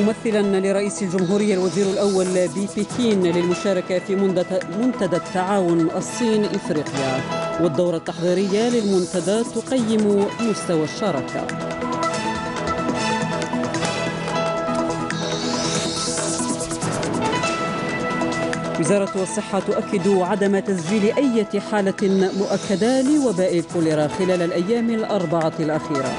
ممثلا لرئيس الجمهورية الوزير الأول ببكين للمشاركة في منتدى التعاون الصين إفريقيا. والدورة التحضيرية للمنتدى تقيم مستوى الشراكة. وزارة الصحة تؤكد عدم تسجيل أي حالة مؤكدة لوباء الكوليرا خلال الأيام الأربعة الأخيرة.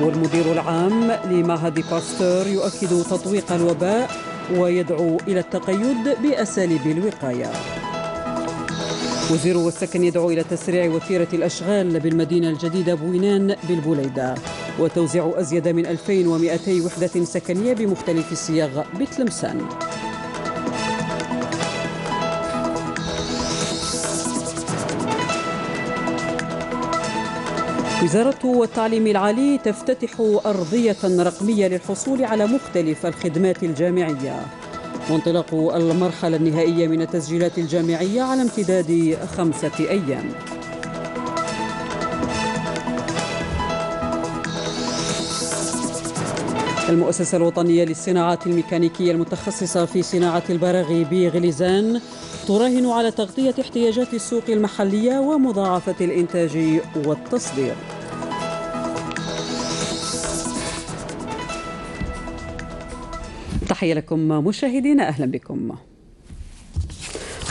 والمدير العام لمعهد باستور يؤكد تطويق الوباء ويدعو إلى التقيد بأساليب الوقاية. وزير السكن يدعو إلى تسريع وتيرة الأشغال بالمدينة الجديدة بوينان بالبوليدة. وتوزيع أزيد من 2200 وحدة سكنية بمختلف الصياغ بتلمسان. وزارة التعليم العالي تفتتح أرضية رقمية للحصول على مختلف الخدمات الجامعية. وانطلاق المرحلة النهائية من التسجيلات الجامعية على امتداد خمسة أيام. المؤسسة الوطنية للصناعات الميكانيكية المتخصصة في صناعة البراغي بغليزان تراهن على تغطية احتياجات السوق المحلية ومضاعفة الإنتاج والتصدير. تحية لكم مشاهدينا أهلا بكم.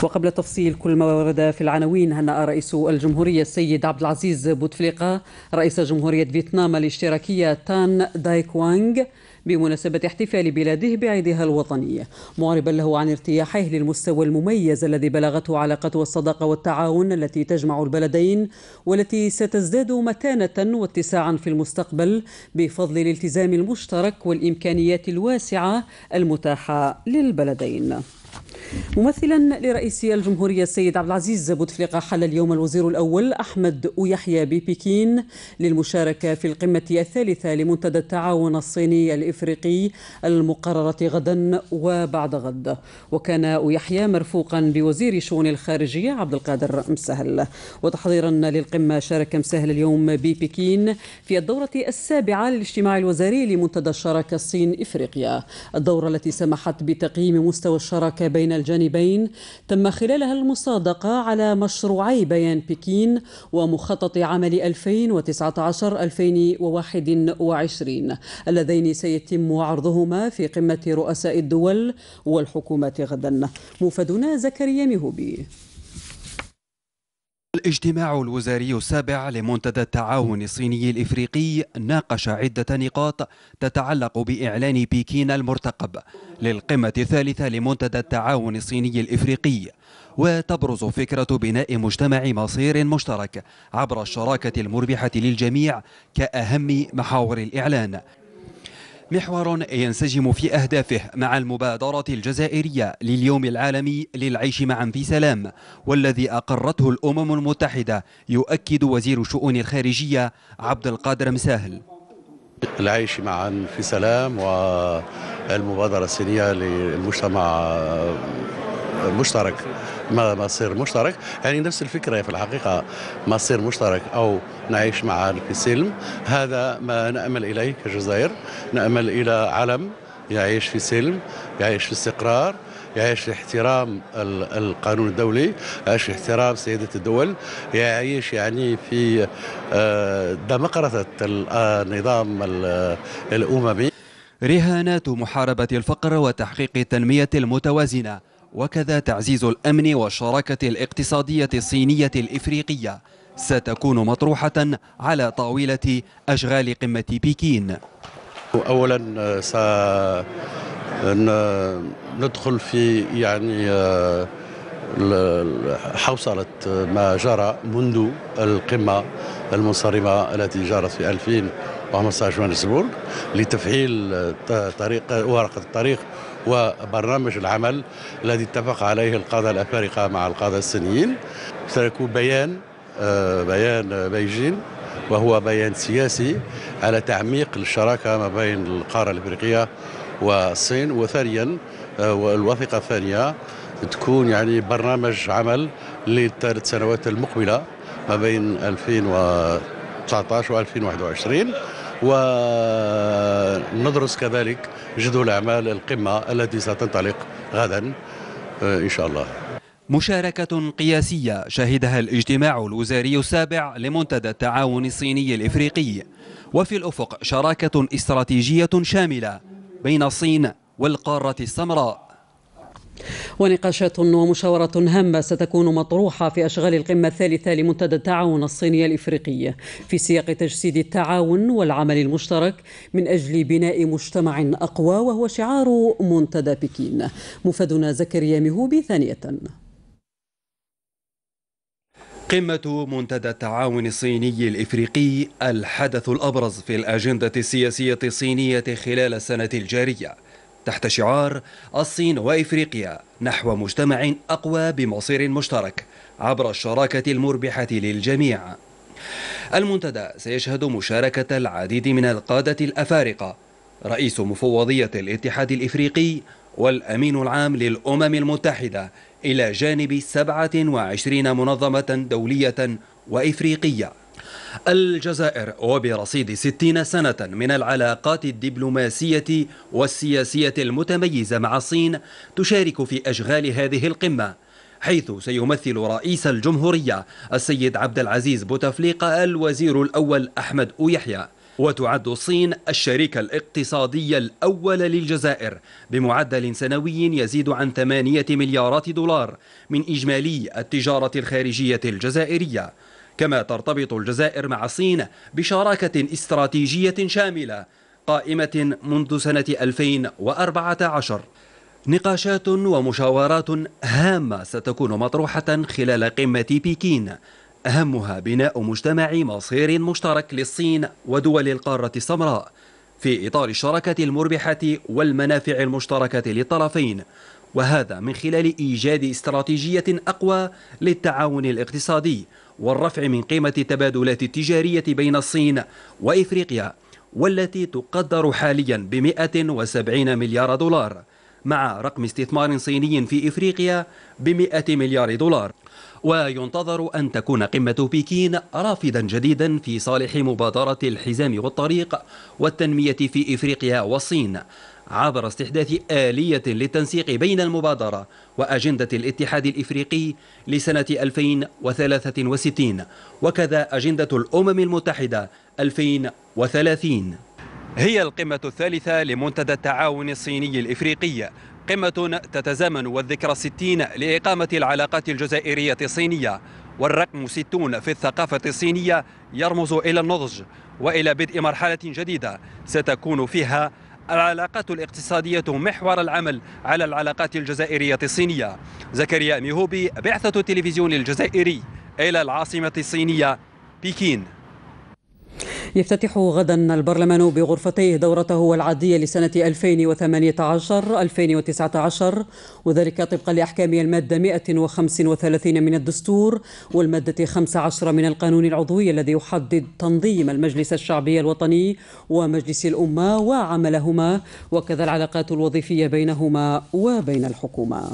وقبل تفصيل كل ما ورد في العناوين هنأ رئيس الجمهورية السيد عبد العزيز بوتفليقة رئيس جمهورية فيتنام الاشتراكية تان دايك وانغ بمناسبة احتفال بلاده بعيدها الوطني. معربا له عن ارتياحه للمستوى المميز الذي بلغته علاقة الصداقة والتعاون التي تجمع البلدين والتي ستزداد متانة واتساعا في المستقبل بفضل الالتزام المشترك والإمكانيات الواسعة المتاحة للبلدين. ممثلا لرئيس الجمهورية السيد عبد العزيز بوتفليقة حل اليوم الوزير الأول أحمد أويحيى ببكين للمشاركة في القمة الثالثة لمنتدى التعاون الصيني الإفريقي المقررة غدا وبعد غد. وكان أويحيى مرفوقا بوزير شؤون الخارجية عبد القادر مسهل. وتحضيرا للقمة شارك مسهل اليوم ببكين في الدورة السابعة للاجتماع الوزاري لمنتدى الشراكة الصين إفريقيا. الدورة التي سمحت بتقييم مستوى الشراكة بين الجانبين تم خلالها المصادقة على مشروعي بيان بكين ومخطط عمل 2019-2021 اللذين سيتم عرضهما في قمة رؤساء الدول والحكومات غدا. موفدنا زكريا مهوبي الاجتماع الوزاري السابع لمنتدى التعاون الصيني الإفريقي ناقش عدة نقاط تتعلق بإعلان بكين المرتقب للقمة الثالثة لمنتدى التعاون الصيني الإفريقي. وتبرز فكرة بناء مجتمع مصير مشترك عبر الشراكة المربحة للجميع كأهم محاور الإعلان. محور ينسجم في أهدافه مع المبادرة الجزائرية لليوم العالمي للعيش معا في سلام والذي أقرته الأمم المتحدة يؤكد وزير الشؤون الخارجية عبد القادر مساهل. العيش معا في سلام والمبادرة الصينية للمجتمع مشترك. مصير مشترك. يعني نفس الفكرة في الحقيقة مصير مشترك أو نعيش معا في سلم هذا ما نأمل إليه كجزائر. نأمل إلى علم يعيش في سلم يعيش في استقرار يعيش في احترام القانون الدولي يعيش في احترام سيادة الدول يعيش يعني في دمقرة النظام الأممي. رهانات محاربة الفقر وتحقيق التنمية المتوازنة. وكذا تعزيز الأمن والشراكة الاقتصادية الصينية الإفريقية. ستكون مطروحة على طاولة أشغال قمة بكين. أولا سندخل في يعني حوصلة ما جرى منذ القمة المنصرمة التي جرت في 2015 جوانسبورغ لتفعيل طريق ورقة الطريق وبرنامج العمل الذي اتفق عليه القادة الأفارقة مع القادة الصينيين سيكون بيان بيان بيجين وهو بيان سياسي على تعميق الشراكة ما بين القارة الأفريقية والصين. وثانيا والوثيقة الثانية تكون يعني برنامج عمل للثلاث سنوات المقبلة ما بين 2019 و 2021 وندرس كذلك جدول أعمال القمة التي ستنطلق غدا إن شاء الله. مشاركة قياسية شهدها الاجتماع الوزاري السابع لمنتدى التعاون الصيني الإفريقي. وفي الأفق شراكة استراتيجية شاملة بين الصين والقارة السمراء. ونقاشات ومشاورة هامة ستكون مطروحة في أشغال القمة الثالثة لمنتدى التعاون الصيني الإفريقي. في سياق تجسيد التعاون والعمل المشترك من أجل بناء مجتمع أقوى وهو شعار منتدى بكين. مفادنا زكريا مهوبي ثانية. قمة منتدى التعاون الصيني الإفريقي الحدث الأبرز في الأجندة السياسية الصينية خلال السنة الجارية. تحت شعار الصين وإفريقيا نحو مجتمع أقوى بمصير مشترك عبر الشراكة المربحة للجميع. المنتدى سيشهد مشاركة العديد من القادة الأفارقة رئيس مفوضية الاتحاد الإفريقي والأمين العام للأمم المتحدة إلى جانب 27 منظمة دولية وإفريقية. الجزائر وبرصيد 60 سنة من العلاقات الدبلوماسية والسياسية المتميزة مع الصين تشارك في أشغال هذه القمة حيث سيمثل رئيس الجمهورية السيد عبد العزيز بوتفليقة الوزير الأول أحمد أويحيى وتعد الصين الشريك الاقتصادي الأول للجزائر بمعدل سنوي يزيد عن 8 مليارات دولار من إجمالي التجارة الخارجية الجزائرية. كما ترتبط الجزائر مع الصين بشراكة استراتيجية شاملة قائمة منذ سنة 2014 نقاشات ومشاورات هامة ستكون مطروحة خلال قمة بكين. أهمها بناء مجتمع مصير مشترك للصين ودول القارة السمراء في إطار الشراكة المربحة والمنافع المشتركة للطرفين. وهذا من خلال إيجاد استراتيجية أقوى للتعاون الاقتصادي والرفع من قيمة التبادلات التجارية بين الصين وإفريقيا والتي تقدر حاليا ب 170 مليار دولار مع رقم استثمار صيني في إفريقيا ب 100 مليار دولار. وينتظر أن تكون قمة بكين رافدا جديدا في صالح مبادرة الحزام والطريق والتنمية في إفريقيا والصين عبر استحداث آلية للتنسيق بين المبادرة وأجندة الاتحاد الإفريقي لسنة 2063 وكذا أجندة الأمم المتحدة 2030 هي القمة الثالثة لمنتدى التعاون الصيني الإفريقي قمة تتزامن والذكرى الستين لإقامة العلاقات الجزائرية الصينية والرقم ستون في الثقافة الصينية يرمز إلى النضج وإلى بدء مرحلة جديدة ستكون فيها العلاقات الاقتصادية محور العمل على العلاقات الجزائرية الصينية. زكريا ميهوبي بعثة التلفزيون الجزائري إلى العاصمة الصينية بكين. يفتتح غدا البرلمان بغرفتيه دورته العادية لسنة 2018-2019 وذلك طبقا لأحكام المادة 135 من الدستور والمادة 15 من القانون العضوي الذي يحدد تنظيم المجلس الشعبي الوطني ومجلس الأمة وعملهما وكذا العلاقات الوظيفية بينهما وبين الحكومة.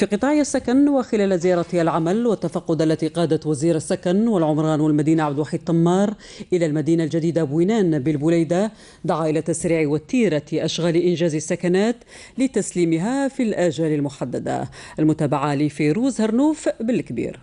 في قطاع السكن وخلال زيارة العمل والتفقد التي قادت وزير السكن والعمران والمدينة عبد الوحيد طمار إلى المدينة الجديدة بوينان بالبوليدة دعا إلى تسريع وتيرة أشغال إنجاز السكنات لتسليمها في الآجال المحددة. المتابعة لفيروز هرنوف بالكبير.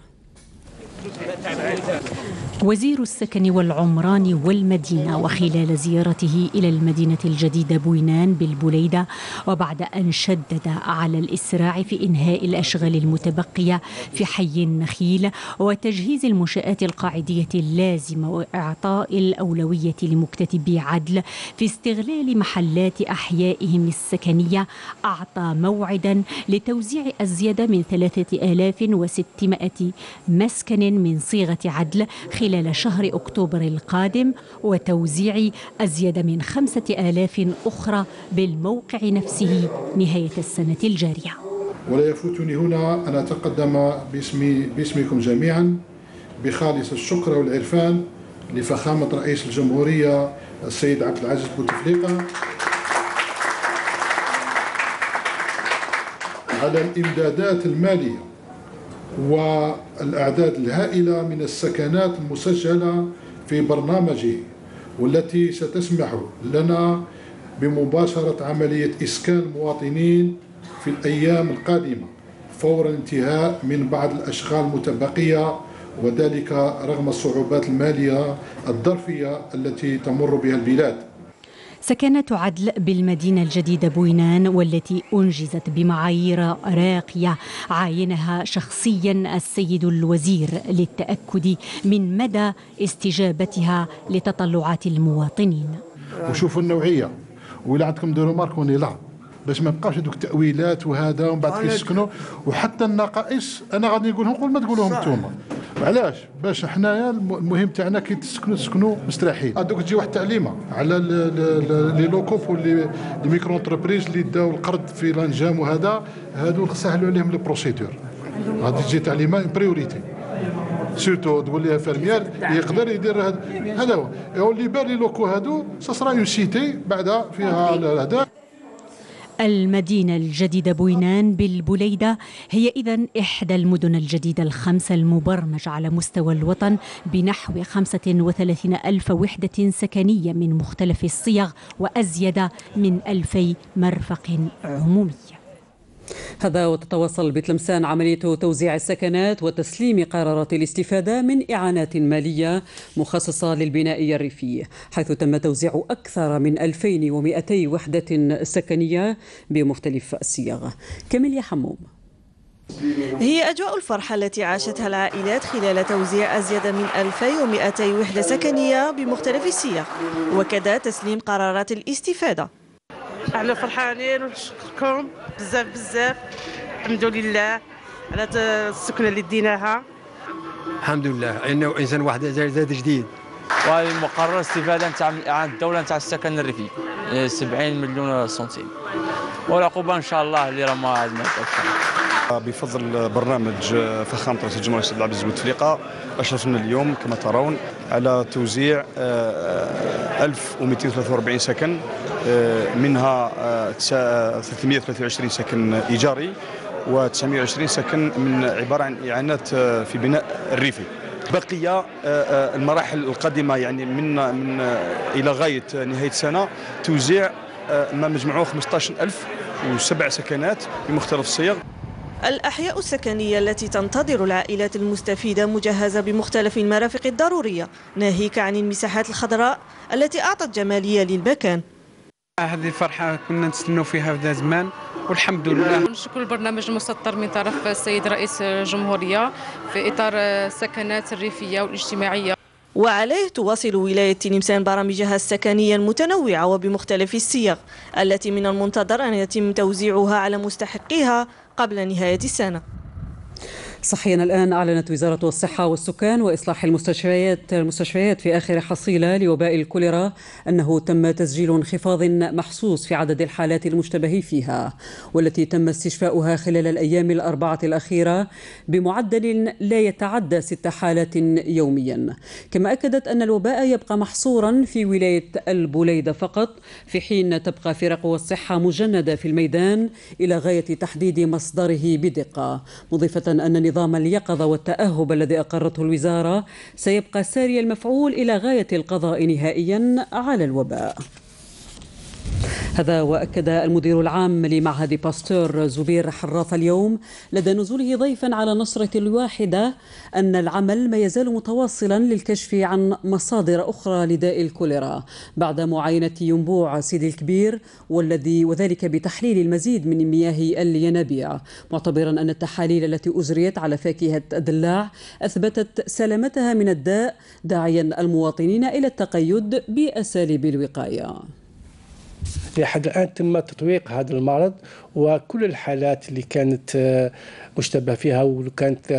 وزير السكن والعمران والمدينة وخلال زيارته إلى المدينة الجديدة بوينان بالبليدة وبعد أن شدد على الإسراع في إنهاء الأشغال المتبقية في حي النخيل وتجهيز المنشآت القاعدية اللازمة وإعطاء الأولوية لمكتتبي عدل في استغلال محلات أحيائهم السكنية أعطى موعدا لتوزيع أزيد من 3600 مسكن من صيغة عدل خلال شهر أكتوبر القادم وتوزيع أزيد من خمسة آلاف أخرى بالموقع نفسه نهاية السنة الجارية. ولا يفوتني هنا أن أتقدم باسمي باسمكم جميعا بخالص الشكر والعرفان لفخامة رئيس الجمهورية السيد عبد العزيز بوتفليقة. على الإمدادات المالية والأعداد الهائلة من السكنات المسجلة في برنامجه والتي ستسمح لنا بمباشرة عملية إسكان المواطنين في الأيام القادمة فور الانتهاء من بعض الأشغال المتبقية وذلك رغم الصعوبات المالية الظرفية التي تمر بها البلاد. سكنات عدل بالمدينة الجديدة بوينان والتي أنجزت بمعايير راقية عاينها شخصيا السيد الوزير للتأكد من مدى استجابتها لتطلعات المواطنين. وشوفوا النوعية وإلا عندكم des remarques là. باش ما يبقاوش هذوك التأويلات وهذا ومن بعد كيسكنوا. وحتى النقائص أنا غادي نقولهم قبل ما تقولوهم انتوما علاش؟ باش حنايا المهم تاعنا كي تسكنوا تسكنوا مستريحين. هذوك تجي واحد التعليمة على les locaux واللي les micro-entreprises اللي داو القرض في ال ANGEM وهذا هادو سهلوا عليهم les procédures. غادي تجي تعليمة بريوريتي سيرتو تقول لها فيرميير يقدر يدير هذا هو. اللي بان لي لوكو هادو سا اون سيتي بعدا فيها هذا. المدينة الجديدة بوينان بالبليدة. هي إذا إحدى المدن الجديدة الخمسة المبرمجة على مستوى الوطن بنحو 35 ألف وحدة سكنية من مختلف الصيغ وأزيد من ألفي مرفق عمومي. هذا وتتواصل بتلمسان عملية توزيع السكنات وتسليم قرارات الاستفادة من إعانات مالية مخصصة للبناء الريفي حيث تم توزيع أكثر من 2200 وحدة سكنية بمختلف الصيغ كميليا حموم. هي أجواء الفرحة التي عاشتها العائلات خلال توزيع أزيد من 2200 وحدة سكنية بمختلف الصيغ وكذا تسليم قرارات الاستفادة. إحنا فرحانين ونشكركم بزاف بزاف. الحمد لله على السكنة اللي ديناها. الحمد لله إنه إنسان واحد زاد جديد. وهذه مقرر استفادة نتاع الدولة نتاع السكن الريفي 70 مليون سنتيم. والعقوبة إن شاء الله اللي راه ما عندنا بفضل برنامج فخامة رئيس الجمهورية السيد عبد العزيز بوتفليقة أشرفنا اليوم كما ترون على توزيع 1243 سكن منها 323 سكن إيجاري و920 سكن من عبارة عن إعانات في بناء الريفي. بقي المراحل القادمة يعني من من إلى غاية نهاية السنة توزيع ما مجموعه 15000 وسبع سكنات بمختلف الصيغ. الأحياء السكنية التي تنتظر العائلات المستفيدة مجهزة بمختلف المرافق الضرورية ناهيك عن المساحات الخضراء التي أعطت جمالية للمكان. هذه الفرحة كنا نستنوا فيها في زمان والحمد لله. نشكر البرنامج المسطر من طرف السيد رئيس الجمهورية في إطار السكنات الريفية والاجتماعية. وعليه تواصل ولاية تلمسان برامجها السكنية المتنوعة وبمختلف الصيغ التي من المنتظر أن يتم توزيعها على مستحقيها قبل نهاية السنة. صحيا الآن أعلنت وزارة الصحة والسكان وإصلاح المستشفيات المستشفيات في آخر حصيلة لوباء الكوليرا أنه تم تسجيل انخفاض محسوس في عدد الحالات المشتبه فيها والتي تم استشفاؤها خلال الأيام الأربعة الأخيرة بمعدل لا يتعدى ست حالات يوميا. كما أكدت أن الوباء يبقى محصورا في ولاية البوليدة فقط في حين تبقى فرق الصحة مجندة في الميدان إلى غاية تحديد مصدره بدقة. مضيفة أن نظام اليقظة والتأهب الذي أقرته الوزارة سيبقى ساري المفعول إلى غاية القضاء نهائيا على الوباء. هذا وأكد المدير العام لمعهد باستور زبير حراث اليوم لدى نزوله ضيفا على نصرة الواحدة أن العمل ما يزال متواصلا للكشف عن مصادر أخرى لداء الكوليرا بعد معاينة ينبوع سيدي الكبير والذي وذلك بتحليل المزيد من مياه الينابيع. معتبرا أن التحاليل التي اجريت على فاكهة الدلاع أثبتت سلامتها من الداء داعيا المواطنين إلى التقيد بأساليب الوقاية. لحد الآن تم تطويق هذا المرض وكل الحالات اللي كانت مشتبه فيها وكانت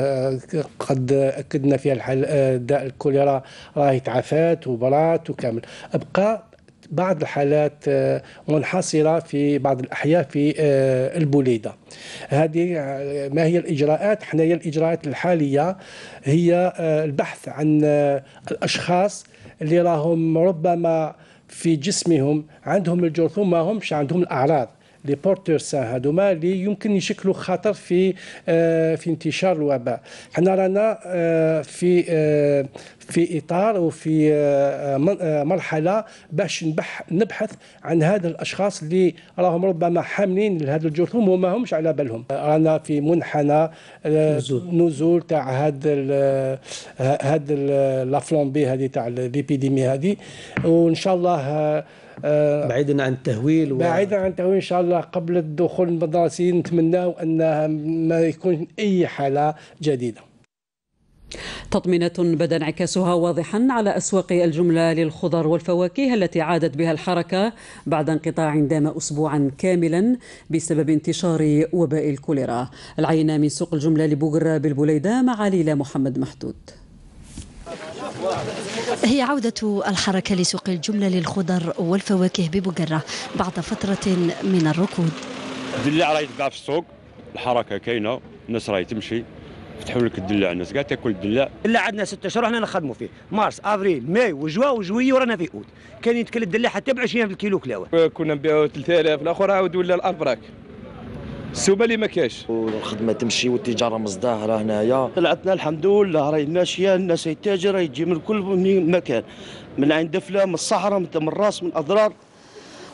قد أكدنا فيها داء الكوليرا راهي تعافات وبرات وكامل. أبقى بعض الحالات منحصرة في بعض الأحياء في البوليدة. هذه ما هي الإجراءات؟ حنايا الإجراءات الحالية هي البحث عن الأشخاص اللي راهم ربما في جسمهم عندهم الجرثومة ما همش عندهم الأعراض. لي بورتور سان هذوما اللي يمكن يشكلوا خطر في في انتشار الوباء. حنا رانا في في إطار وفي مرحلة باش نبحث عن هذا الأشخاص اللي راهم ربما حاملين لهذا الجرثوم وما همش على بالهم. رانا في منحنى نزول. تاع هذا هذا لا فلومبي هذه تاع الإبيديمي هذه وإن شاء الله آه، بعيدا عن التهويل و... بعيدا عن التهويل إن شاء الله قبل الدخول المدرسي نتمنى انها ما يكون أي حالة جديدة. تطمينة بدا انعكاسها واضحا على أسواق الجملة للخضر والفواكه التي عادت بها الحركة بعد انقطاع دام أسبوعا كاملا بسبب انتشار وباء الكوليرا. العينة من سوق الجملة لبوغرة بالبليدة مع ليلى محمد محدود. هي عودة الحركة لسوق الجملة للخضر والفواكه ببقرة بعد فترة من الركود. الدلاع راهي تباع في السوق الحركة كاينة الناس راهي تمشي فتحوا لك الدلاع الناس قاعد تاكل الدلاع إلا عندنا ست أشهر إحنا نخدموا فيه مارس أفريل ماي وجوا وجوي ورانا في أوت. كان يتكل الدلاع حتى ب 20 في الكيلو كلاوة. كنا نبيعوا 3000 الآخر عاود ولا الالف راك السوبه اللي ما كاش. والخدمة تمشي والتجارة مزدهرة هنايا. طلعتنا الحمد لله راهي ماشيه الناس يتاجر يجي من كل مكان. من عند دفله من الصحراء من الراس من اضرار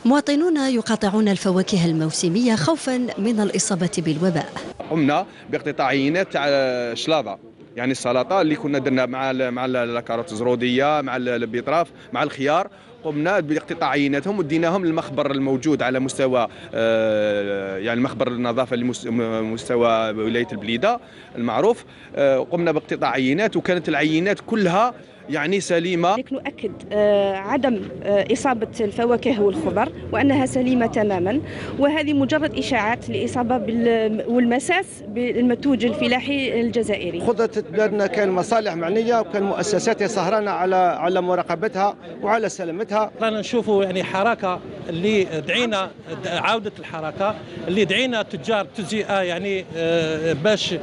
مواطنون يقاطعون الفواكه الموسمية خوفا من الإصابة بالوباء. قمنا باقتطاع عينات تاع شلاضة. يعني السلطة اللي كنا درنا مع مع الكاروت الزرودية مع البيطراف مع الخيار قمنا باقتطاع عيناتهم وديناهم للمخبر الموجود على مستوى آه، يعني المخبر النظافة لمستوى ولاية البليدة المعروف. آه، قمنا باقتطاع عينات وكانت العينات كلها يعني سليمة. نؤكد آه، عدم آه، إصابة الفواكه والخضر وأنها سليمة تماما. وهذه مجرد إشاعات لإصابة والمساس بالمنتوج الفلاحي الجزائري. خطة بلادنا كان مصالح معنية وكان مؤسسات سهرانة على على مراقبتها وعلى سلامتها. رانا نشوفوا يعني حركة اللي دعينا عودة الحركة اللي دعينا تجار تجزئة يعني آه، باش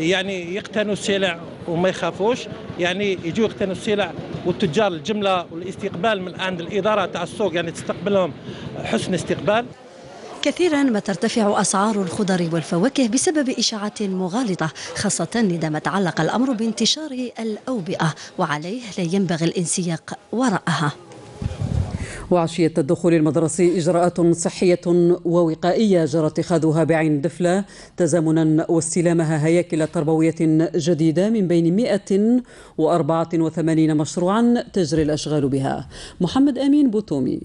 يعني يقتنوا السلع وما يخافوش. يعني يجوا يقتنوا السلع والتجار الجملة والاستقبال من عند الإدارة تاع السوق يعني تستقبلهم حسن استقبال. كثيرا ما ترتفع أسعار الخضر والفواكه بسبب إشاعات مغالطة خاصة عندما تعلق الأمر بانتشار الأوبئة وعليه لا ينبغي الانسياق وراءها. وعشية الدخول المدرسي إجراءات صحية ووقائية جرى اتخاذها بعين دفلة تزامنا واستلامها هياكل تربوية جديدة من بين 184 مشروعا تجري الأشغال بها. محمد أمين بوتومي.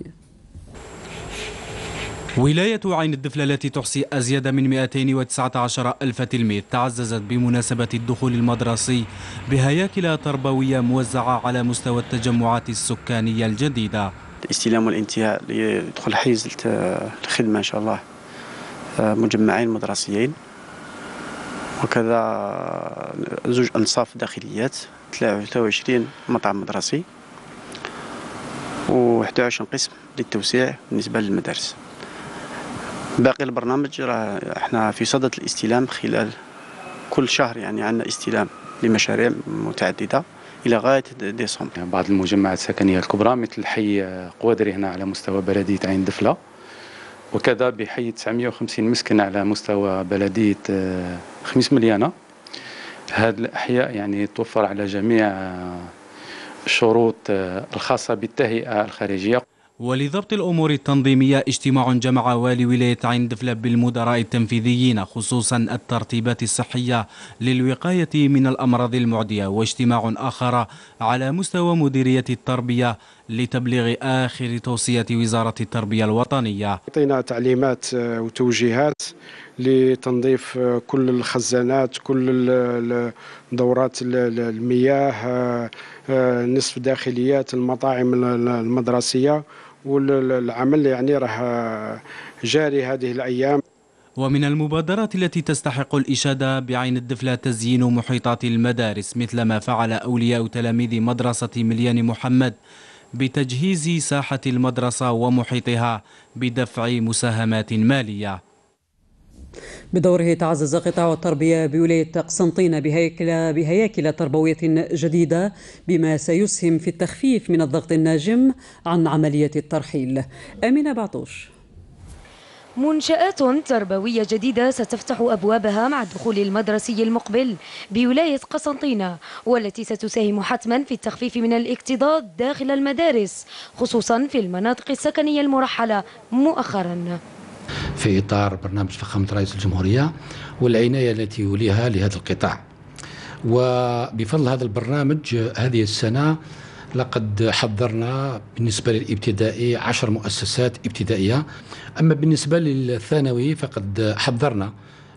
ولاية عين الدفلة التي تحصي أزيد من 219 ألف تلميذ تعززت بمناسبة الدخول المدرسي بهياكل تربوية موزعة على مستوى التجمعات السكانية الجديدة. الاستلام والانتهاء لدخول حيز الخدمة إن شاء الله. آه، مجمعين مدرسيين. وكذا زوج أنصاف داخليات 23 مطعم مدرسي. و11 قسم للتوسيع بالنسبة للمدارس. باقي البرنامج راه إحنا في صدد الاستلام خلال كل شهر يعني عندنا استلام لمشاريع متعددة. إلى غاية ديسمبر. يعني بعض المجمعات السكنية الكبرى مثل حي قوادري هنا على مستوى بلدية عين دفلة. وكذا بحي 950 مسكن على مستوى بلدية آه، خميس مليانة. هذه الأحياء يعني توفر على جميع الشروط آه، الخاصة بالتهيئة الخارجية. ولضبط الأمور التنظيمية اجتماع جمع والي ولاية عين دفلة بالمدراء التنفيذيين خصوصا الترتيبات الصحية للوقاية من الأمراض المعدية واجتماع آخر على مستوى مديرية التربية لتبليغ آخر توصية وزارة التربية الوطنية. أعطينا تعليمات وتوجيهات لتنظيف كل الخزانات كل دورات المياه نصف داخليات المطاعم المدرسية والعمل يعني راه جاري هذه الأيام. ومن المبادرات التي تستحق الإشادة بعين الدفلة تزيين محيطات المدارس مثل ما فعل أولياء تلاميذ مدرسة مليان محمد بتجهيز ساحة المدرسة ومحيطها بدفع مساهمات مالية. بدوره تعزز قطاع التربية بولاية قسنطينة بهيكل, بهياكل تربوية جديدة بما سيسهم في التخفيف من الضغط الناجم عن عملية الترحيل. أمينة بعطوش. منشآت تربوية جديدة ستفتح أبوابها مع الدخول المدرسي المقبل بولاية قسنطينة والتي ستساهم حتما في التخفيف من الاكتظاظ داخل المدارس خصوصا في المناطق السكنية المرحلة مؤخرا. في إطار برنامج فخامة رئيس الجمهورية والعناية التي يوليها لهذا القطاع. وبفضل هذا البرنامج هذه السنة لقد حضرنا بالنسبة للابتدائي عشر مؤسسات ابتدائية. أما بالنسبة للثانوي فقد حضرنا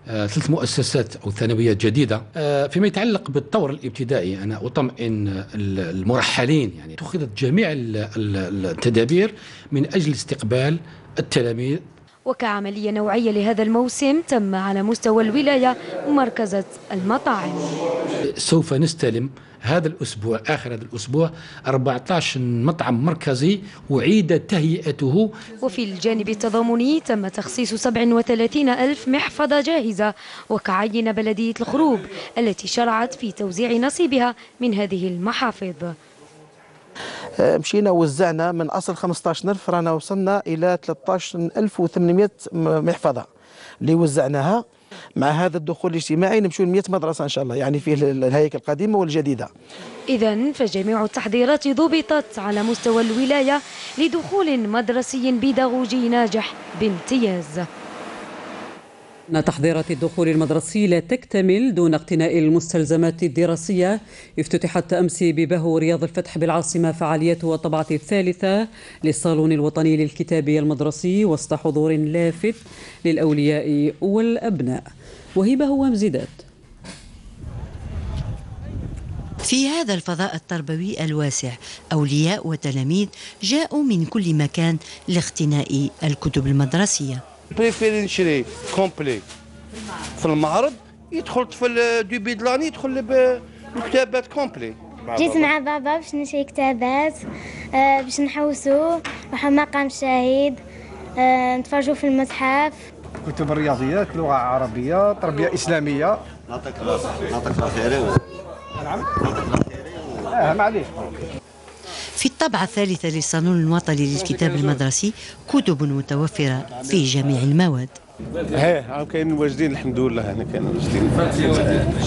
آه، ثلاث مؤسسات أو ثانويات جديدة. آه، فيما يتعلق بالطور الابتدائي أنا أطمئن المرحلين يعني اتخذت جميع التدابير من أجل استقبال التلاميذ وكعملية نوعية لهذا الموسم تم على مستوى الولاية مركزة المطاعم. سوف نستلم هذا الأسبوع آخر هذا الأسبوع 14 مطعم مركزي أعيد تهيئته. وفي الجانب التضامني تم تخصيص 37 ألف محفظة جاهزة وكعين بلدية الخروب التي شرعت في توزيع نصيبها من هذه المحافظ. مشينا وزعنا من أصل 15000 رانا وصلنا إلى 13800 محفظة اللي وزعناها مع هذا الدخول الاجتماعي. نمشوا ل 100 مدرسة إن شاء الله يعني فيه الهيكل القديمة والجديدة. اذا فجميع التحضيرات ضبطت على مستوى الولاية لدخول مدرسي بيداغوجي ناجح بامتياز. أن تحضيرات الدخول المدرسي لا تكتمل دون اقتناء المستلزمات الدراسية. افتتحت أمس ببهو رياض الفتح بالعاصمة فعاليته الطبعة الثالثة للصالون الوطني للكتاب المدرسي وسط حضور لافت للأولياء والأبناء. وهبة ومزيدات في هذا الفضاء التربوي الواسع أولياء وتلاميذ جاءوا من كل مكان لاقتناء الكتب المدرسية. préférer نشري complet في المعرض يدخل طفل début de l'année يدخل بكتابات complet. جيت مع بابا باش نشري كتابات آه، باش نحوسو. نروحو مقام شهيد آه، نتفرجوا في المتحف. كتب الرياضيات لغة عربية تربية إسلامية. نعطيك نعطيك الخير نعم آه معليش في الطبعة الثالثة للصالون الوطني للكتاب المدرسي كتب متوفرة في جميع المواد. إيه كاين واجدين الحمد لله هنا كاين واجدين.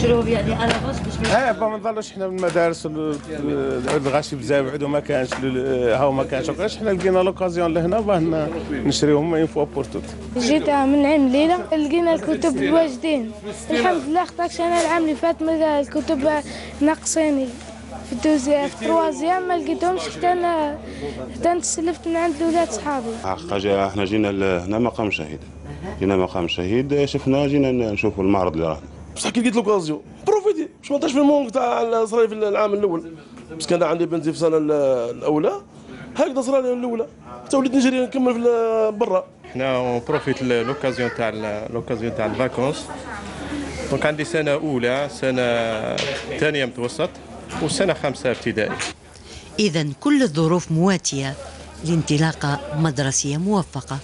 شروب يعني على باش باش إيه ما نظلوش حنا بالمدارس العود غاشي بزاف عود ما كانش هاو ما كانش. وكاش حنا لقينا l'occasion لهنا باه نشريهم une fois pour toutes جيت من عام ليلة لقينا الكتب واجدين. الحمد لله خطاكش أنا العام اللي فات الكتب ناقصيني. في ال deuxième في ال troisième ما لقيتهمش حتى أنا حتى نتسلفت من عند أولاد صحابي. حقا إحنا جينا هنا مقام شهيد. جينا مقام شهيد شفنا جينا نشوفوا المعرض اللي راه. بصح كي لقيت l'occasion profité باش ما نطيحش في ال manque تاع صرا في العام الأول. بس كان عندي بنتي في السنة الأولى هكذا صرا لي الأولى. حتى وليت نجري نكمل في برا. حنا profite l'occasion تاع l'occasion تاع ال vacances. donc عندي سنة أولى سنة ثانية متوسط. وسنة خمسة ابتدائي. إذا كل الظروف مواتية لانطلاقة مدرسية موفقة.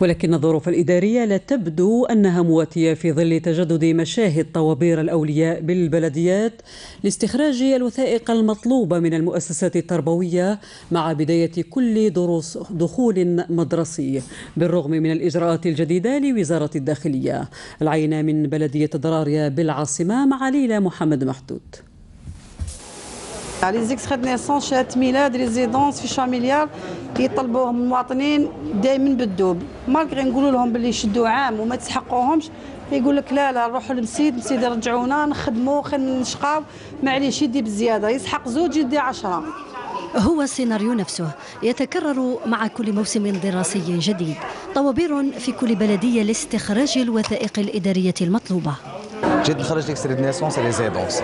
ولكن الظروف الإدارية لا تبدو أنها مواتية في ظل تجدد مشاهد طوابير الأولياء بالبلديات لاستخراج الوثائق المطلوبة من المؤسسات التربوية مع بداية كل دروس دخول مدرسي بالرغم من الإجراءات الجديدة لوزارة الداخلية. العينة من بلدية ضراريا بالعاصمة مع ليلى محمد محدود. extraits de naissance شهاده ميلاد résidence fiche familiale كيطلبوهم المواطنين دائما بال double. malgré نقولوا لهم باللي يشدوا عام وما تسحقوهمش يقول لك لا لا نروحوا لمسيد مسيد يرجعونا نخدموا خلينا نشقاو معليش يدي بزيادة يسحق زوج يدي عشرة. هو السيناريو نفسه يتكرر مع كل موسم دراسي جديد طوابير في كل بلدية لاستخراج الوثائق الإدارية المطلوبة. جيت نخرج extrait de naissance résidence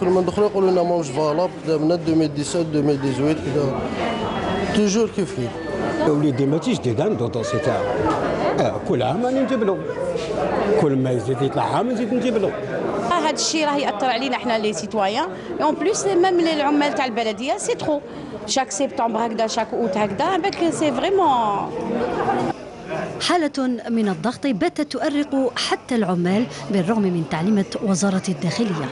كل ما ندخلوا يقولوا لنا مونج valable من 2017 2018 كذا toujours كيف كيف وليدي ما جديد عنده ال dossier تاعو آه كل عام راني نجيب له كل ما يزيد يطلع عام نزيد نجيب له هذا الشيء راه يأثر علينا إحنا les citoyens en plus même العمال تاع البلدية c'est trop chaque septembre هكذا chaque août هكذا bac c'est vraiment حالة من الضغط باتت تؤرق حتى العمال بالرغم من تعليمات وزارة الداخلية.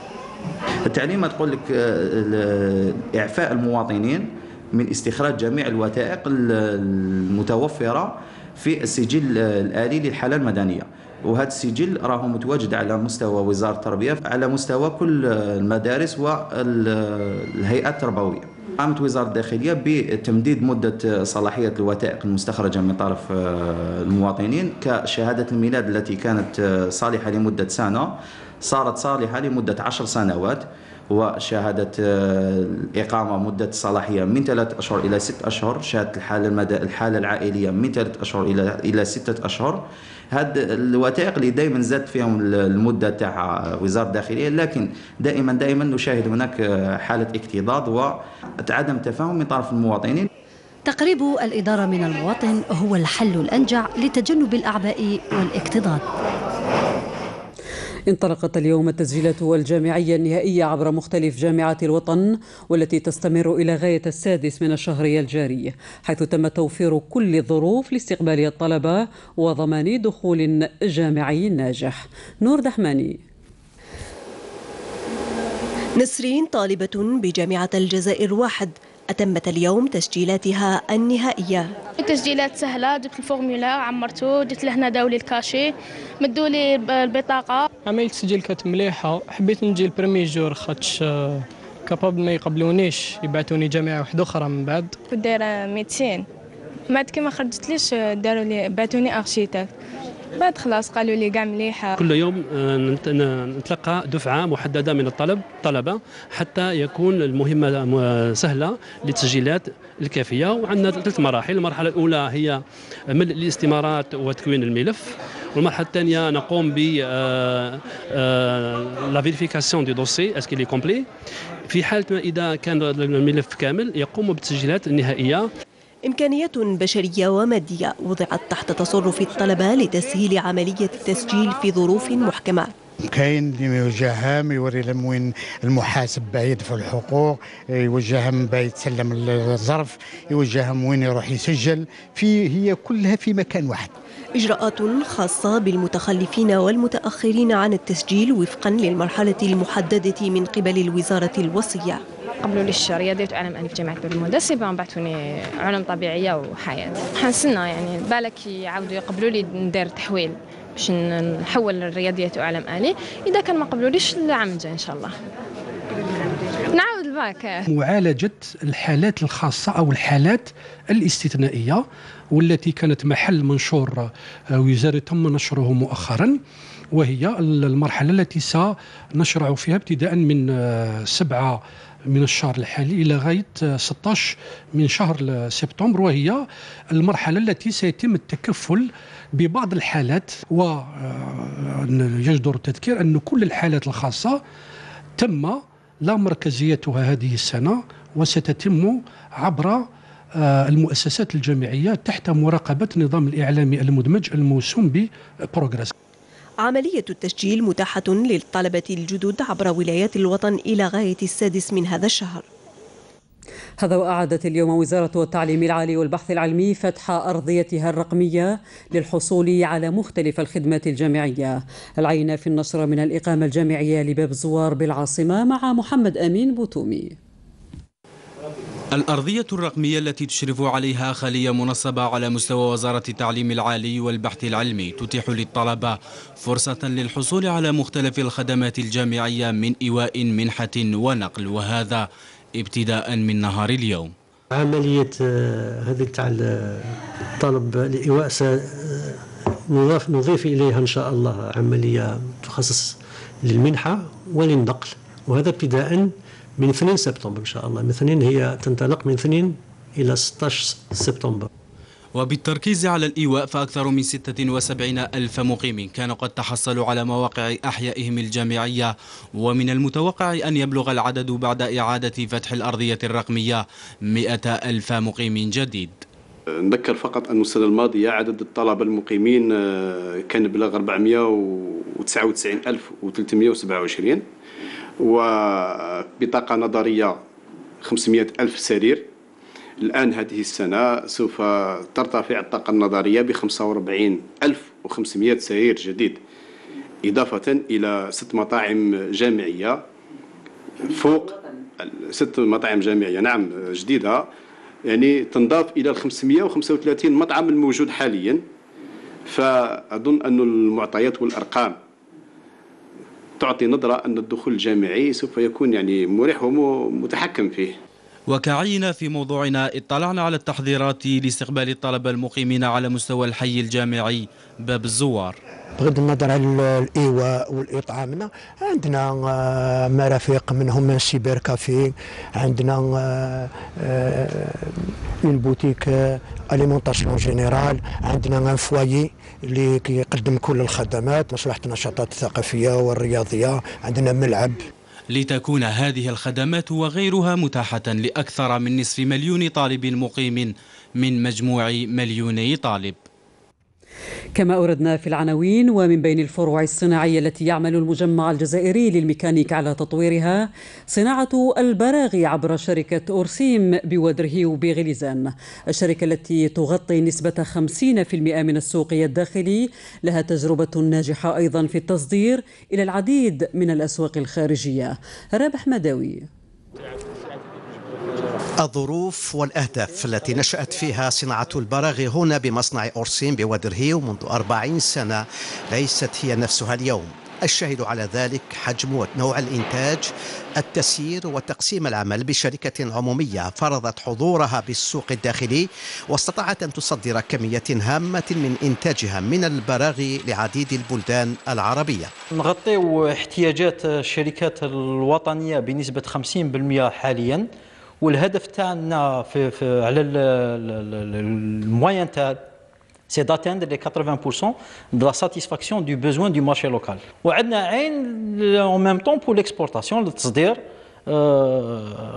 التعليمات تقول لك آه، إعفاء المواطنين من استخراج جميع الوثائق المتوفرة في السجل الآلي للحالة المدنية. وهذا السجل راه متواجد على مستوى وزارة التربية على مستوى كل المدارس والهيئات التربوية. قامت وزارة الداخلية بتمديد مدة صلاحية الوثائق المستخرجة من طرف المواطنين كشهادة الميلاد التي كانت صالحة لمدة سنة صارت صالحة لمدة عشر سنوات وشهادة الإقامة مدة الصلاحية من ثلاثة أشهر إلى ست أشهر شهادة الحالة العائلية من ثلاثة أشهر إلى ستة أشهر. هاد الوثائق اللي دائما زاد فيهم المدة تاع وزارة الداخلية لكن دائما دائما نشاهد هناك حالة اكتظاظ وعدم تفاهم من طرف المواطنين. تقريب الإدارة من المواطن هو الحل الأنجع لتجنب الأعباء والاكتظاظ. انطلقت اليوم التسجيلات الجامعية النهائية عبر مختلف جامعات الوطن والتي تستمر إلى غاية السادس من الشهر الجاري حيث تم توفير كل الظروف لاستقبال الطلبة وضمان دخول جامعي ناجح. نور دحماني. نسرين طالبة بجامعة الجزائر واحد أتمت اليوم تسجيلاتها النهائية. التسجيلات سهلة جبت ال formulaire عمرته جبت له هنا داولي ال cachet مدوا لي البطاقة. عملية التسجيل كانت مليحة. حبيت نجي ال premier jour خاطش capable ما يقبلونيش يبعثوني جامعة واحدة أخرى من بعد. كنت دايرة médecine بعد كي ما خرجتليش داروا لي بعثوني architecte بعد خلاص قالوا لي كاع مليحه كل يوم نتلقى دفعة محددة من الطلب طلبة حتى يكون المهمة سهلة للتسجيلات الكافية. وعندنا ثلاث مراحل المرحلة الأولى هي ملء الاستمارات وتكوين الملف. والمرحلة الثانية نقوم ب la vérification des dossiers est-ce qu'il est complet في حالة ما إذا كان الملف كامل يقوم بالتسجيلات النهائية. إمكانيات بشرية ومادية وضعت تحت تصرف الطلبة لتسهيل عملية التسجيل في ظروف محكمة. كاين اللي يوجههم يوري لهم وين المحاسب باه يدفع الحقوق يوجههم باه يتسلم الظرف يوجههم وين يروح يسجل في هي كلها في مكان واحد. إجراءات خاصة بالمتخلفين والمتأخرين عن التسجيل وفقا للمرحلة المحددة من قبل الوزارة الوصية. قبلوا لي الرياضيات وعلم آلي في جامعة بومرداس c'est bon بعثوني علوم طبيعية وحياة. حنسنى يعني بالك يعاودوا يقبلوا لي ندير تحويل باش نحول الرياضيات وعلم آلي. إذا كان ما قبلوليش العام الجاي إن شاء الله. نعاود الباك. معالجة الحالات الخاصة أو الحالات الاستثنائية والتي كانت محل منشور وزارة تم نشره مؤخرا وهي المرحلة التي سنشرع فيها ابتداء من سبعة من الشهر الحالي إلى غاية 16 من شهر سبتمبر وهي المرحلة التي سيتم التكفل ببعض الحالات ويجدر التذكير أن كل الحالات الخاصة تم لا مركزيتها هذه السنة وستتم عبر المؤسسات الجامعية تحت مراقبة نظام الإعلامي المدمج الموسوم ببروغرس. عملية التسجيل متاحة للطلبة الجدد عبر ولايات الوطن إلى غاية السادس من هذا الشهر. هذا وأعادت اليوم وزارة التعليم العالي والبحث العلمي فتح أرضيتها الرقمية للحصول على مختلف الخدمات الجامعية. العينة في النشر من الإقامة الجامعية لباب الزوار بالعاصمة مع محمد أمين بوتومي. الأرضية الرقمية التي تشرف عليها خلية منصبة على مستوى وزارة التعليم العالي والبحث العلمي تتيح للطلبة فرصة للحصول على مختلف الخدمات الجامعية من إيواء منحة ونقل وهذا ابتداء من نهار اليوم. عملية هذه تاع الطلب الإيواء نضاف نضيف إليها إن شاء الله عملية تخصص للمنحة وللنقل وهذا ابتداء من 2 سبتمبر إن شاء الله. من 2 هي تنطلق من 2 إلى 16 سبتمبر. وبالتركيز على الإيواء فأكثر من 76 ألف مقيم كانوا قد تحصلوا على مواقع أحيائهم الجامعية. ومن المتوقع أن يبلغ العدد بعد إعادة فتح الأرضية الرقمية 100 ألف مقيم جديد. نذكر فقط أن السنة الماضية عدد الطلبة المقيمين كان بلغ 499327 وبطاقة نظرية 500 ألف سرير. الآن هذه السنة سوف ترتفع الطاقة النظرية ب 45500 سرير جديد إضافة إلى ست مطاعم جامعية فوق ست مطاعم جامعية نعم جديدة. يعني تنضاف إلى ال 535 مطعم الموجود حاليا. فأظن أن المعطيات والأرقام تعطي نظرة أن الدخول الجامعي سوف يكون يعني مريح ومتحكم فيه. وكعينا في موضوعنا اطلعنا على التحضيرات لاستقبال الطلبة المقيمين على مستوى الحي الجامعي باب الزوار. بغض النظر على الإيواء والإطعام عندنا آه، مرافق منهم من cybercafé عندنا une boutique alimentation générale عندنا un foyer اللي كيقدم كل الخدمات مصلحة النشاطات الثقافية والرياضية. عندنا ملعب. لتكون هذه الخدمات وغيرها متاحة لأكثر من نصف مليون طالب مقيم من مجموع مليوني طالب. كما أوردنا في العناوين ومن بين الفروع الصناعية التي يعمل المجمع الجزائري للميكانيك على تطويرها صناعة البراغي عبر شركة أورسيم بودرهيو بغليزان الشركة التي تغطي نسبة 50% من السوق الداخلي لها تجربة ناجحة أيضا في التصدير إلى العديد من الأسواق الخارجية. رابح مداوي الظروف والأهداف التي نشأت فيها صناعة البراغي هنا بمصنع أورسين بودرهيو منذ أربعين سنة ليست هي نفسها اليوم. الشاهد على ذلك حجم ونوع الإنتاج التسيير وتقسيم العمل بشركة عمومية فرضت حضورها بالسوق الداخلي واستطاعت أن تصدر كمية هامة من إنتاجها من البراغي لعديد البلدان العربية. نغطي احتياجات الشركات الوطنية بنسبة 50% حالياً. والهدف تاعنا في, في على ال moyen تاع c'est d'atteindre les 80% de la satisfaction du besoin du marché local. وعندنا عين en même temps pour l'exportation للتصدير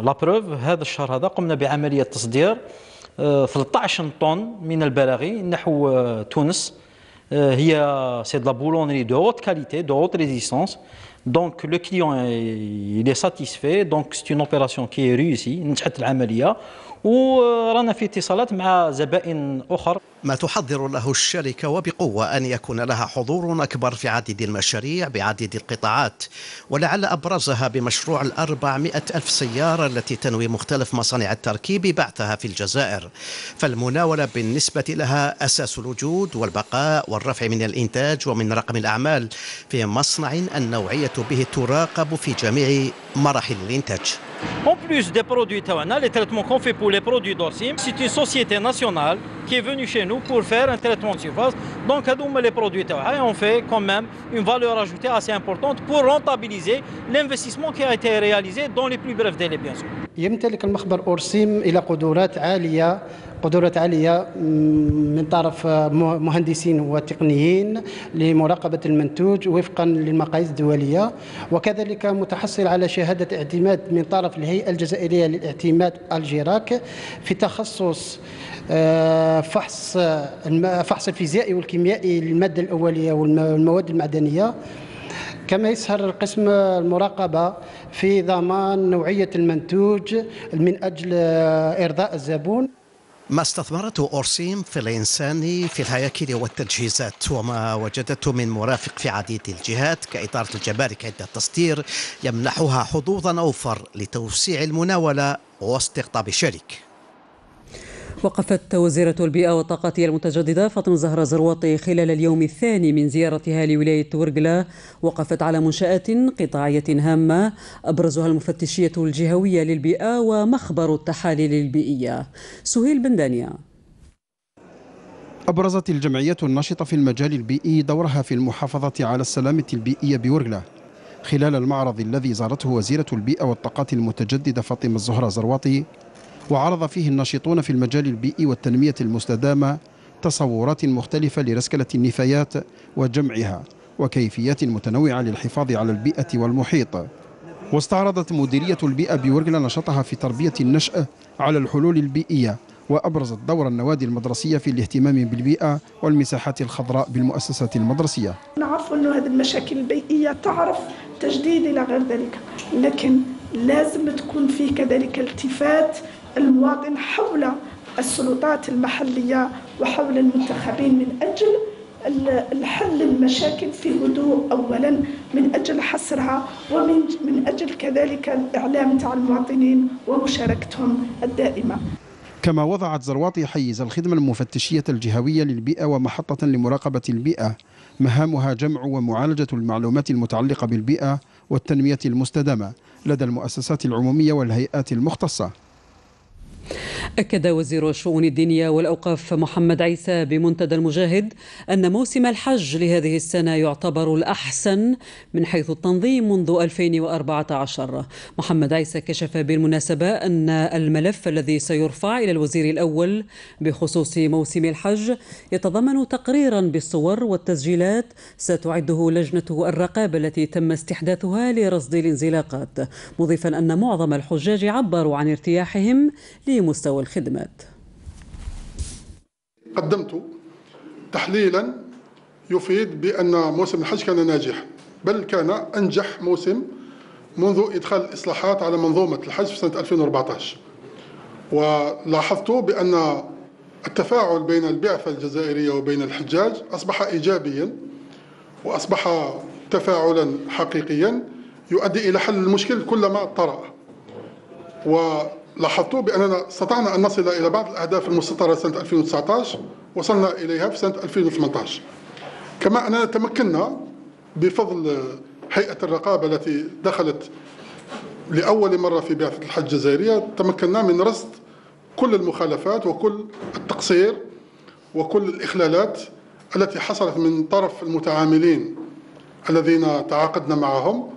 la preuve هذا الشهر هذا قمنا بعملية تصدير 13 طن من البراغي نحو تونس. هي c'est de la boulonnerie de haute qualité de haute résistance donc le client il est satisfait donc c'est une opération qui réussit نجحت العملية ورانا في اتصالات مع زبائن اخر ما تحضر له الشركة وبقوة أن يكون لها حضور أكبر في عديد المشاريع بعديد القطاعات ولعل أبرزها بمشروع الأربعمائة ألف سيارة التي تنوي مختلف مصانع التركيب بعثها في الجزائر. فالمناولة بالنسبة لها أساس الوجود والبقاء والرفع من الإنتاج ومن رقم الأعمال في مصنع النوعية به تراقب في جميع مراحل الإنتاج. En plus des produits Tawana, les traitements qu'on fait pour les produits d'Orsim, c'est une société nationale qui est venue chez nous nous pour faire un traitement surface donc هادو هما les produits تاعها on fait quand même une valeur ajoutée assez importante pour rentabiliser l'investissement qui était réalisé dans les plus brefs délais bien sûr يمتلك المخبر أورسيم إلى قدرات عالية قدرات عالية من طرف مهندسين وتقنيين لمراقبة المنتوج وفقا للمقاييس الدولية. وكذلك متحصل على شهادة اعتماد من طرف الهيئة الجزائرية للاعتماد الجيراك في تخصص فحص فحص الفيزيائي والكيميائي للمادة الأولية والمواد المعدنية. كما يسهر قسم المراقبة في ضمان نوعية المنتوج من أجل إرضاء الزبون. ما استثمرته أورسيم في الإنسان في الهياكل والتجهيزات وما وجدته من مرافق في عديد الجهات كإدارة الجمارك عند التصدير يمنحها حظوظا أوفر لتوسيع المناولة واستقطاب شريك وقفت وزيرة البيئة والطاقة المتجددة فاطمة زهرة زروطي خلال اليوم الثاني من زيارتها لولاية ورقلة. وقفت على منشآت قطاعية هامة أبرزها المفتشية الجهوية للبيئة ومخبر التحاليل البيئية. سهيل بن دانيا أبرزت الجمعية الناشطة في المجال البيئي دورها في المحافظة على السلامة البيئية بورقلة. خلال المعرض الذي زارته وزيرة البيئة والطاقات المتجددة فاطمة الزهرة زرواطي وعرض فيه الناشطون في المجال البيئي والتنمية المستدامة تصورات مختلفة لرسكلة النفايات وجمعها وكيفيات متنوعة للحفاظ على البيئة والمحيط. واستعرضت مديرية البيئة بورقلة نشاطها في تربية النشأ على الحلول البيئية وأبرزت دور النوادي المدرسية في الاهتمام بالبيئة والمساحات الخضراء بالمؤسسات المدرسية. نعرف أن هذه المشاكل البيئية تعرف تجديد إلى غير ذلك لكن لازم تكون فيه كذلك التفات المواطن حول السلطات المحلية وحول المنتخبين من أجل الحل المشاكل في هدوء اولا من أجل حصرها ومن من أجل كذلك الإعلام تاع المواطنين ومشاركتهم الدائمة. كما وضعت زرواطي حيز الخدمة المفتشية الجهوية للبيئة ومحطة لمراقبة البيئة. مهامها جمع ومعالجة المعلومات المتعلقة بالبيئة والتنمية المستدامة لدى المؤسسات العمومية والهيئات المختصة. أكد وزير الشؤون الدينية والأوقاف محمد عيسى بمنتدى المجاهد أن موسم الحج لهذه السنة يعتبر الأحسن من حيث التنظيم منذ 2014 محمد عيسى كشف بالمناسبة أن الملف الذي سيرفع إلى الوزير الأول بخصوص موسم الحج يتضمن تقريرا بالصور والتسجيلات ستعده لجنة الرقابة التي تم استحداثها لرصد الانزلاقات مضيفا أن معظم الحجاج عبروا عن ارتياحهم لمستوى الخدمات. قدمت تحليلا يفيد بأن موسم الحج كان ناجح بل كان أنجح موسم منذ إدخال الإصلاحات على منظومة الحج في سنة 2014 ولاحظت بأن التفاعل بين البعثة الجزائرية وبين الحجاج أصبح إيجابيا وأصبح تفاعلا حقيقيا يؤدي إلى حل المشكل كلما طرأ. لاحظت بأننا استطعنا أن نصل إلى بعض الأهداف المسطرة سنة 2019 وصلنا إليها في سنة 2018 كما أننا تمكنا بفضل هيئة الرقابة التي دخلت لأول مرة في بعثة الحج الجزائرية تمكنا من رصد كل المخالفات وكل التقصير وكل الإخلالات التي حصلت من طرف المتعاملين الذين تعاقدنا معهم.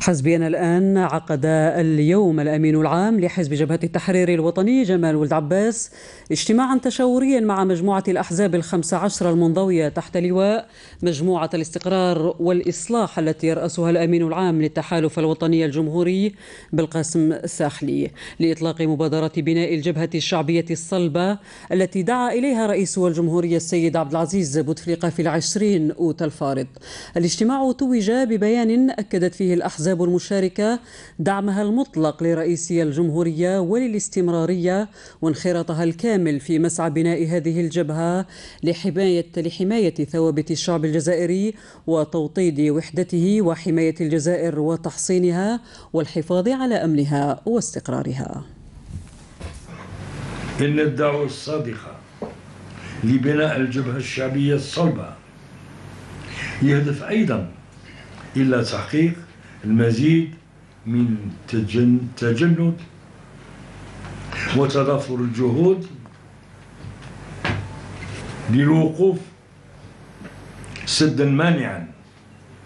حزبيا الآن عقد اليوم الأمين العام لحزب جبهة التحرير الوطني جمال ولد عباس اجتماعا تشاوريا مع مجموعة الأحزاب الخمسة عشر المنضوية تحت لواء. مجموعة الاستقرار والإصلاح التي يرأسها الأمين العام للتحالف الوطني الجمهوري بالقاسم الساحلي لإطلاق مبادرة بناء الجبهة الشعبية الصلبة التي دعا إليها رئيس الجمهورية السيد عبد العزيز بوتفليقة في العشرين أوت الفارط. الاجتماع توج ببيان أكدت فيه الأحزاب المشاركة دعمها المطلق لرئيس الجمهورية وللاستمرارية وانخراطها الكامل في مسعى بناء هذه الجبهة لحماية لحماية ثوابت الشعب الجزائري وتوطيد وحدته وحماية الجزائر وتحصينها والحفاظ على أمنها واستقرارها. إن الدعوة الصادقة لبناء الجبهة الشعبية الصلبة يهدف أيضا إلى تحقيق المزيد من تجند وتضافر الجهود للوقوف سدا مانعا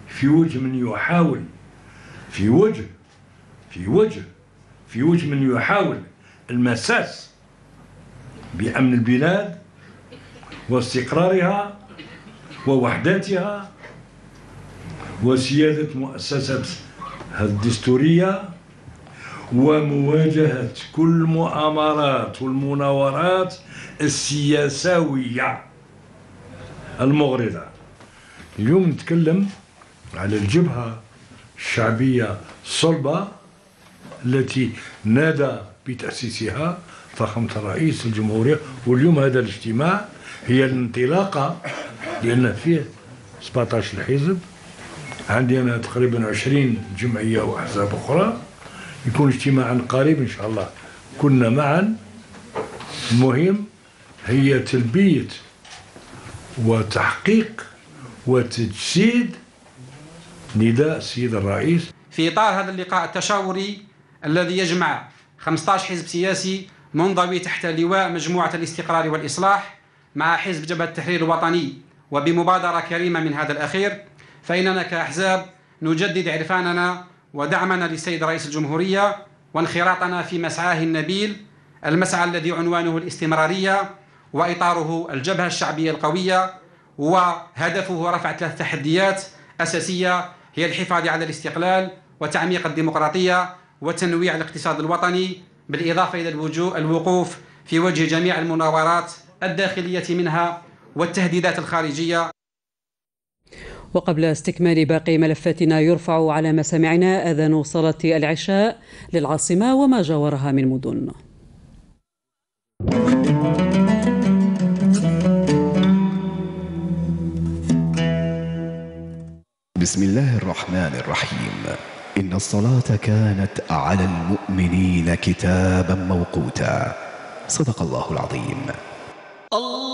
في وجه من يحاول في وجه في وجه في وجه من يحاول المساس بأمن البلاد واستقرارها ووحداتها وسيادة مؤسسات الدستورية ومواجهة كل المؤامرات والمناورات السياساوية المغرضة. اليوم نتكلم على الجبهة الشعبية الصلبة التي نادى بتأسيسها فخامة رئيس الجمهورية واليوم هذا الاجتماع هي الانطلاقة لأن فيه 17 حزب عندي أنا تقريبا 20 جمعية وأحزاب أخرى. يكون اجتماعا قريب إن شاء الله. كنا معا. المهم هي تلبية وتحقيق وتجسيد نداء السيد الرئيس. في إطار هذا اللقاء التشاوري الذي يجمع 15 حزب سياسي منضوي تحت لواء مجموعة الاستقرار والإصلاح مع حزب جبهة التحرير الوطني. وبمبادرة كريمة من هذا الأخير فإننا كأحزاب نجدد عرفاننا ودعمنا للسيد رئيس الجمهورية وانخراطنا في مسعاه النبيل المسعى الذي عنوانه الاستمرارية وإطاره الجبهة الشعبية القوية وهدفه رفع ثلاث تحديات أساسية هي الحفاظ على الاستقلال وتعميق الديمقراطية وتنويع الاقتصاد الوطني بالإضافة إلى الوقوف في وجه جميع المناورات الداخلية منها والتهديدات الخارجية. وقبل استكمال باقي ملفاتنا يرفع على مسامعنا أذان صلاة العشاء للعاصمة وما جاورها من مدن. بسم الله الرحمن الرحيم. إن الصلاة كانت على المؤمنين كتابا موقوتا. صدق الله العظيم. الله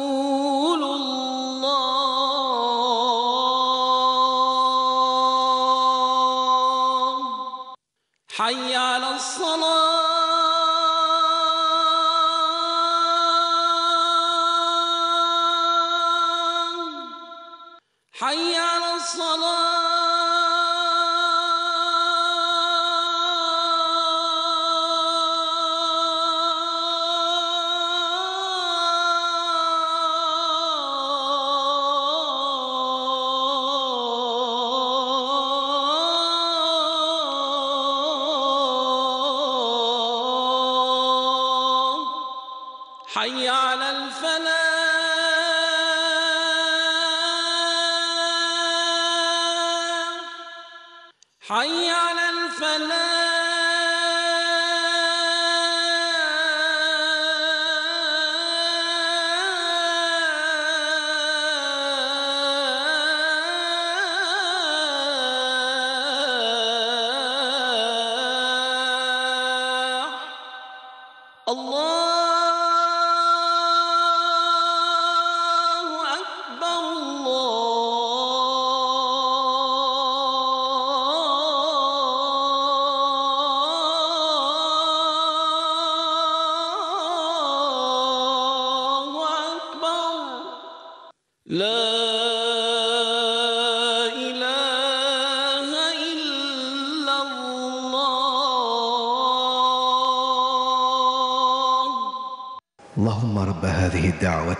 الله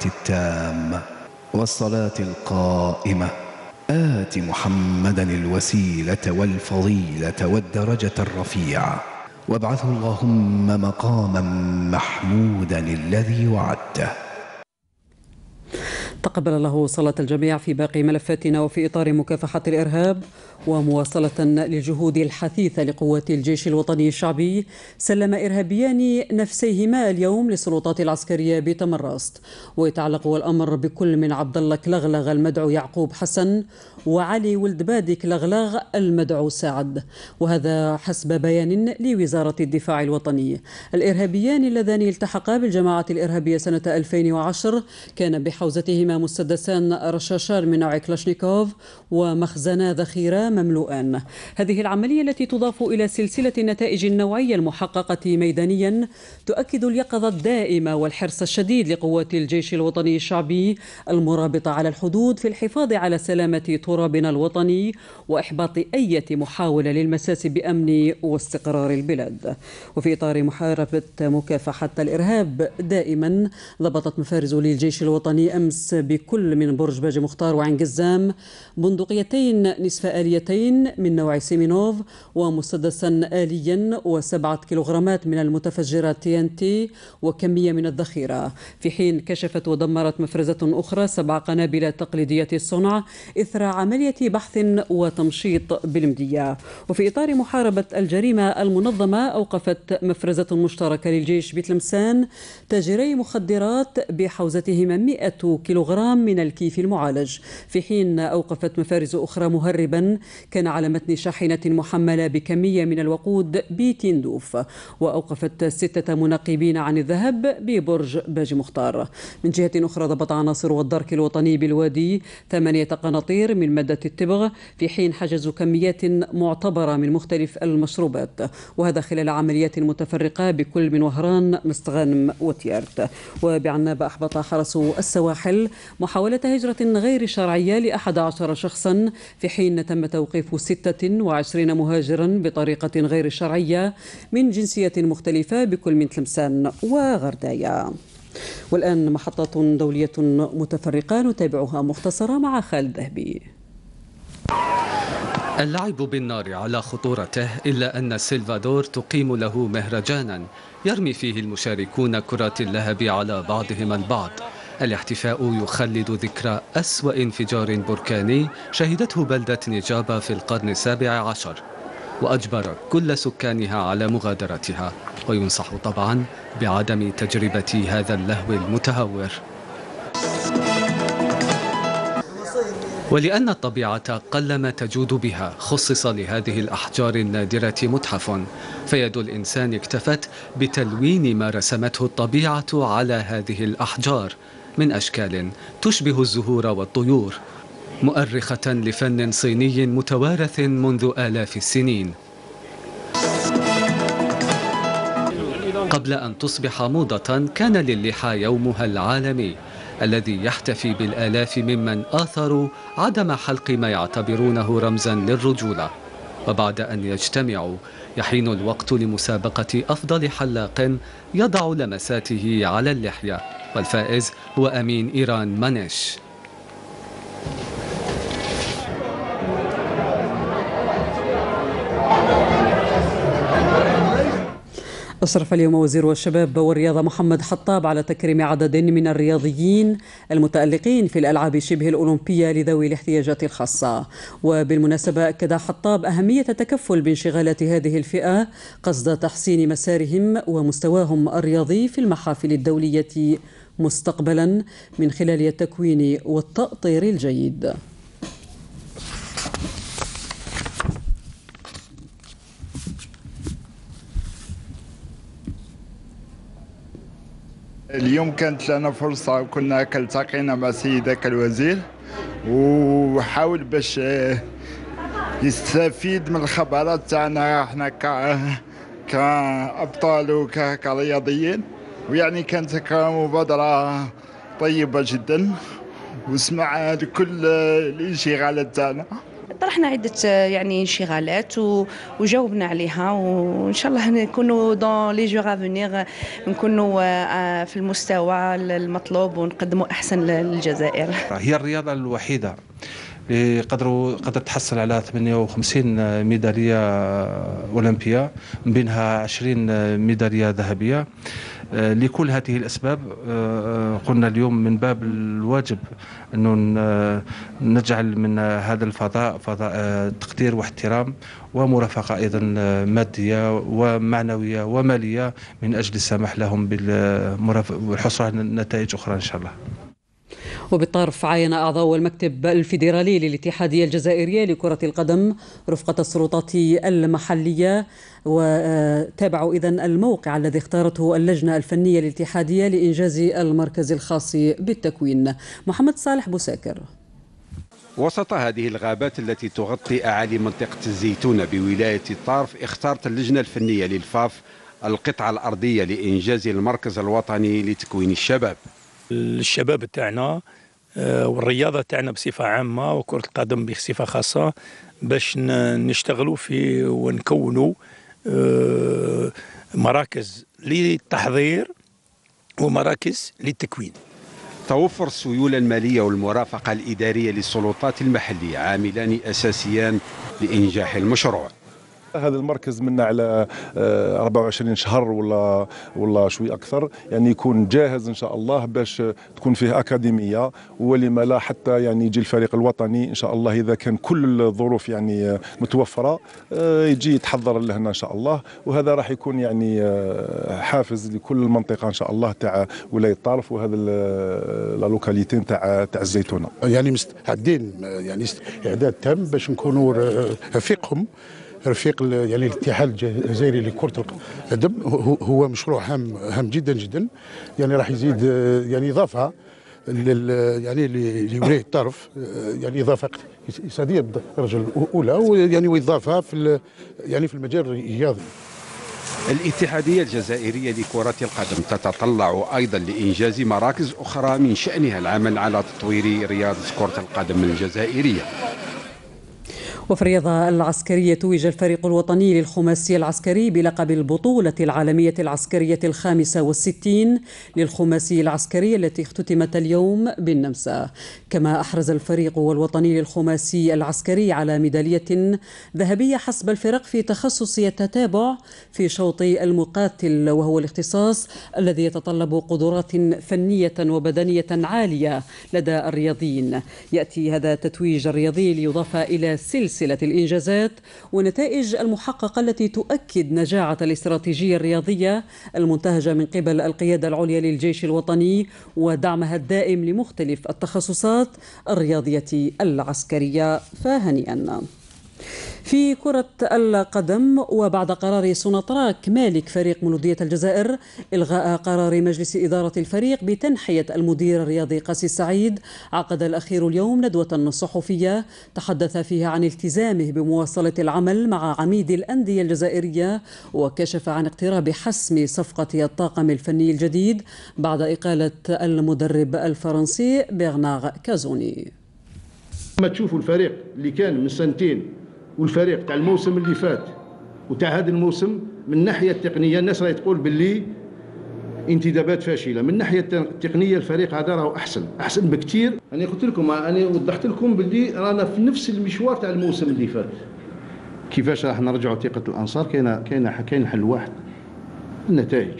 التامة والصلاة القائمة. آت محمدا الوسيلة والفضيلة والدرجة الرفيعة. وابعثه اللهم مقاما محمودا الذي وعدته. تقبل الله صلاة الجميع في باقي ملفاتنا وفي إطار مكافحة الإرهاب. ومواصلة للجهود الحثيثة لقوات الجيش الوطني الشعبي سلم إرهابيان نفسيهما اليوم للسلطات العسكرية بتمرست. ويتعلق الأمر بكل من عبد الله كلغلغ المدعو يعقوب حسن وعلي ولد بادي كلغلغ المدعو سعد. وهذا حسب بيان لوزارة الدفاع الوطني. الإرهابيان اللذان التحقا بالجماعة الإرهابية سنة 2010 كان بحوزتهما مسدسان رشاشان من نوع كلاشنيكوف ومخزنا ذخيرة مملوءان هذه العملية التي تضاف إلى سلسلة النتائج النوعية المحققة ميدانيا تؤكد اليقظة الدائمة والحرص الشديد لقوات الجيش الوطني الشعبي المرابطة على الحدود في الحفاظ على سلامة ترابنا الوطني وإحباط أي محاولة للمساس بأمن واستقرار البلاد. وفي إطار محاربة مكافحة الإرهاب دائما ضبطت مفارز للجيش الوطني أمس بكل من برج باجي مختار وعين قزام بندقيتين نصف آليتين من نوع سيمينوف ومسدسا آليا وسبعة كيلوغرامات من المتفجرات تي إن تي وكمية من الذخيرة. في حين كشفت ودمرت مفرزة أخرى سبع قنابل تقليدية الصنع إثر عملية بحث وتمشيط بالمدية. وفي إطار محاربة الجريمة المنظمة أوقفت مفرزة مشتركة للجيش بتلمسان تاجري مخدرات بحوزتهما 100 كيلوغرام غرام من الكيف المعالج. في حين أوقفت مفارز أخرى مهربا كان على متن شاحنة محملة بكمية من الوقود بتندوف وأوقفت ستة منقبين عن الذهب ببرج باجي مختار. من جهة أخرى ضبط عناصر والدرك الوطني بالوادي ثمانية قناطير من مادة التبغ في حين حجزوا كميات معتبرة من مختلف المشروبات وهذا خلال عمليات متفرقة بكل من وهران مستغانم وتيارت. وبعناب أحبط حرس السواحل محاولة هجرة غير شرعية لأحد عشر شخصا في حين تم توقيف 26 مهاجرا بطريقة غير شرعية من جنسية مختلفة بكل من تلمسان وغردايا والآن محطات دولية متفرقة نتابعها مختصرة مع خالد ذهبي. اللعب بالنار على خطورته إلا أن سلفادور تقيم له مهرجانا يرمي فيه المشاركون كرات اللهب على بعضهم البعض. الاحتفاء يخلد ذكرى أسوأ انفجار بركاني شهدته بلدة نجابة في القرن السابع عشر وأجبر كل سكانها على مغادرتها وينصح طبعا بعدم تجربة هذا اللهو المتهور. ولأن الطبيعة قلما تجود بها خصص لهذه الأحجار النادرة متحف فيد الإنسان اكتفت بتلوين ما رسمته الطبيعة على هذه الأحجار من أشكال تشبه الزهور والطيور مؤرخة لفن صيني متوارث منذ آلاف السنين. قبل أن تصبح موضة كان للحى يومها العالمي الذي يحتفي بالآلاف ممن آثروا عدم حلق ما يعتبرونه رمزا للرجولة. وبعد أن يجتمعوا يحين الوقت لمسابقة أفضل حلاق يضع لمساته على اللحية. والفائز هو أمين إيران مانيش. أشرف اليوم وزير الشباب والرياضة محمد حطاب على تكريم عدد من الرياضيين المتألقين في الألعاب شبه الأولمبية لذوي الاحتياجات الخاصة. وبالمناسبة أكد حطاب أهمية التكفل بانشغالات هذه الفئة قصد تحسين مسارهم ومستواهم الرياضي في المحافل الدولية مستقبلا من خلال التكوين والتأطير الجيد. اليوم كانت لنا فرصة كنا التقينا مع سيدك الوزير وحاول باش يستفيد من الخبرات تاعنا إحنا كأبطال وكرياضيين ويعني كانت مبادرة طيبة جدا وسمع كل الانشغالات تاعنا. طرحنا عدة يعني انشغالات وجاوبنا عليها وإن شاء الله نكونوا دون لي جوغ افونيغ نكونوا في المستوى المطلوب ونقدموا أحسن للجزائر. هي الرياضة الوحيدة اللي قدروا قدرت تحصل على 58 ميدالية أولمبية من بينها 20 ميدالية ذهبية. لكل هذه الأسباب قلنا اليوم من باب الواجب أنه نجعل من هذا الفضاء فضاء تقدير واحترام ومرافقة أيضا مادية ومعنوية ومالية من أجل السماح لهم بالحصول على نتائج أخرى إن شاء الله. وبالطرف عاين أعضاء المكتب الفيدرالي للاتحادية الجزائرية لكرة القدم رفقة السلطات المحلية وتابعوا إذا الموقع الذي اختارته اللجنة الفنية الاتحادية لإنجاز المركز الخاص بالتكوين. محمد صالح بوساكر. وسط هذه الغابات التي تغطي أعالي منطقة الزيتونة بولاية الطارف اختارت اللجنة الفنية للفاف القطعة الأرضية لإنجاز المركز الوطني لتكوين الشباب. الشباب تاعنا والرياضة تاعنا بصفة عامة وكرة القدم بصفة خاصة باش نشتغلوا في ونكونوا مراكز للتحضير ومراكز للتكوين. توفر السيولة المالية والمرافقة الإدارية للسلطات المحلية عاملان أساسيان لإنجاح المشروع. هذا المركز منا على آه، 24 شهر ولا ولا شوي أكثر. يعني يكون جاهز إن شاء الله باش تكون فيه أكاديمية ولما لا حتى يعني يجي الفريق الوطني إن شاء الله إذا كان كل الظروف يعني آه، متوفرة آه، يجي يتحضر لهنا إن شاء الله. وهذا راح يكون يعني آه، حافز لكل المنطقة إن شاء الله تاع ولاية طرف وهذا لا لوكاليتي تاع تاع الزيتونة. يعني مستعدين يعني إعداد تام باش نكونوا رفيقهم. رفيق يعني الاتحاد الجزائري لكرة القدم هو- مشروع هام هام جدا جدا. يعني راح يزيد يعني إضافة لل يعني لولاية الطرف يعني إضافة اقتصادية بالدرجة الأولى ويعني وإضافة في يعني في المجال الرياضي. الاتحادية الجزائرية لكرة القدم تتطلع أيضا لإنجاز مراكز أخرى من شأنها العمل على تطوير رياضة كرة القدم الجزائرية. وفي الرياضة العسكرية توج الفريق الوطني للخماسي العسكري بلقب البطولة العالمية العسكرية الخامسة والستين للخماسي العسكري التي اختتمت اليوم بالنمسا. كما أحرز الفريق الوطني للخماسي العسكري على ميدالية ذهبية حسب الفرق في تخصص التتابع في شوط المقاتل وهو الاختصاص الذي يتطلب قدرات فنية وبدنية عالية لدى الرياضيين. يأتي هذا التتويج الرياضي ليضاف إلى سلسلة الإنجازات والنتائج المحققة التي تؤكد نجاعة الاستراتيجية الرياضية المنتهجة من قبل القيادة العليا للجيش الوطني ودعمها الدائم لمختلف التخصصات الرياضية العسكرية فهنيئا. في كرة القدم وبعد قرار سوناتراك مالك فريق مولودية الجزائر إلغاء قرار مجلس إدارة الفريق بتنحية المدير الرياضي قاسي السعيد. عقد الأخير اليوم ندوة صحفية تحدث فيها عن التزامه بمواصلة العمل مع عميد الأندية الجزائرية وكشف عن اقتراب حسم صفقة الطاقم الفني الجديد بعد إقالة المدرب الفرنسي برنار كازوني. لما تشوفوا الفريق اللي كان من سنتين والفريق تاع الموسم اللي فات. وتاع هذا الموسم من الناحيه التقنيه الناس راهي تقول باللي انتدابات فاشلة. من الناحيه التقنيه الفريق هذا راهو أحسن أحسن بكثير أنا قلت لكم أنا وضحت لكم باللي رانا في نفس المشوار تاع الموسم اللي فات. كيفاش راح نرجعوا ثقة الأنصار؟ كاين كاين كاين حل واحد. النتائج.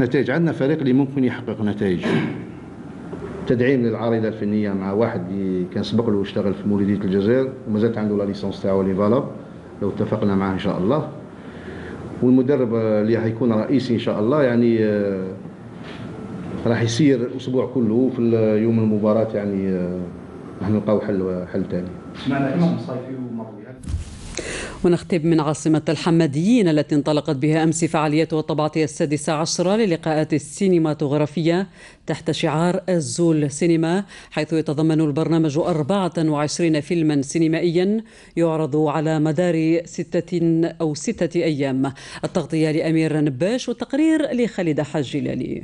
نتائج عندنا فريق اللي ممكن يحقق نتائج. تدعيم للعارضه الفنية مع واحد كان سبق له واشتغل في مولوديه الجزائر ومازالت عنده لا ليسونس تاعو لي فالاب لو اتفقنا معاه إن شاء الله. والمدرب اللي حيكون رئيسي إن شاء الله يعني آه، راح يسير الأسبوع كله في يوم المباراة يعني آه، راح نلقاو حل حل ثاني سمعنا اسم صيفي ونختم من عاصمة الحماديين التي انطلقت بها أمس فعاليات الطبعة السادسة عشرة للقاءات السينماتوغرافية تحت شعار الزول سينما حيث يتضمن البرنامج 24 فيلما سينمائيا يعرض على مدار ستة أو ستة أيام. التغطية لأمير نباش والتقرير لخالد حاج جلالي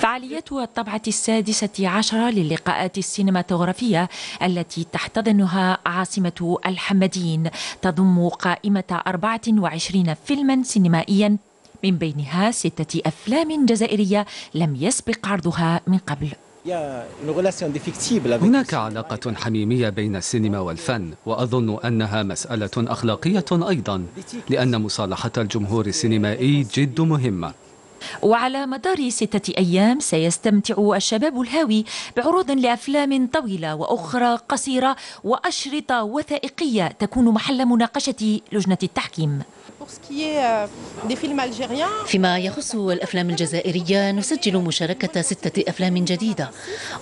فعاليات الطبعة السادسة عشرة للقاءات السينماتوغرافية التي تحتضنها عاصمة الحمدين. تضم قائمة 24 فيلما سينمائيا من بينها ستة أفلام جزائرية لم يسبق عرضها من قبل. هناك علاقة حميمية بين السينما والفن وأظن أنها مسألة أخلاقية أيضا لأن مصالحة الجمهور السينمائي جد مهمة. وعلى مدار ستة أيام سيستمتع الشباب الهاوي بعروض لأفلام طويلة وأخرى قصيرة وأشرطة وثائقية تكون محل مناقشة لجنة التحكيم. فيما يخص الأفلام الجزائرية نسجل مشاركة ستة أفلام جديدة.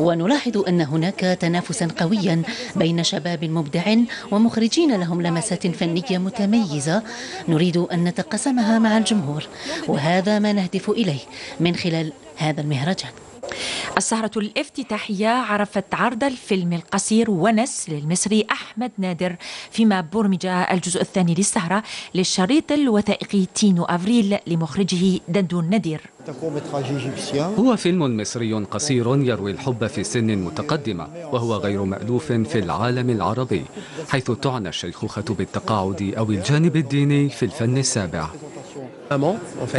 ونلاحظ أن هناك تنافسا قويا بين شباب مبدع ومخرجين لهم لمسات فنية متميزة. نريد أن نتقاسمها مع الجمهور. وهذا ما نهدف إليه من خلال هذا المهرجان. السهرة الافتتاحية عرفت عرض الفيلم القصير ونس للمصري أحمد نادر فيما برمج الجزء الثاني للسهرة للشريط الوثائقي تينو أفريل لمخرجه دندون ندير هو فيلم مصري قصير يروي الحب في سن متقدمة وهو غير مألوف في العالم العربي حيث تعنى الشيخوخة بالتقاعد أو الجانب الديني في الفن السابع.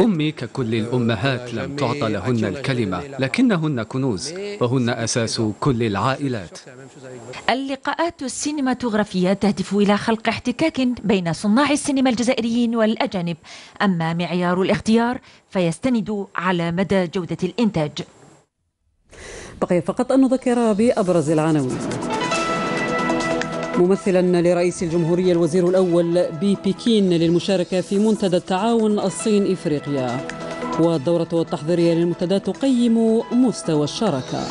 أمي ككل الأمهات لم تعطى لهن الكلمة لكنهن كنوز وهن أساس كل العائلات. اللقاءات السينماتوغرافية تهدف إلى خلق احتكاك بين صناع السينما الجزائريين والأجانب. أما معيار الاختيار فيستند على مدى جودة الإنتاج. بقي فقط أن نذكر بأبرز العناوين. ممثلا لرئيس الجمهورية الوزير الأول ببكين للمشاركة في منتدى التعاون الصين إفريقيا. والدورة التحضيرية للمنتدى تقيم مستوى الشراكة.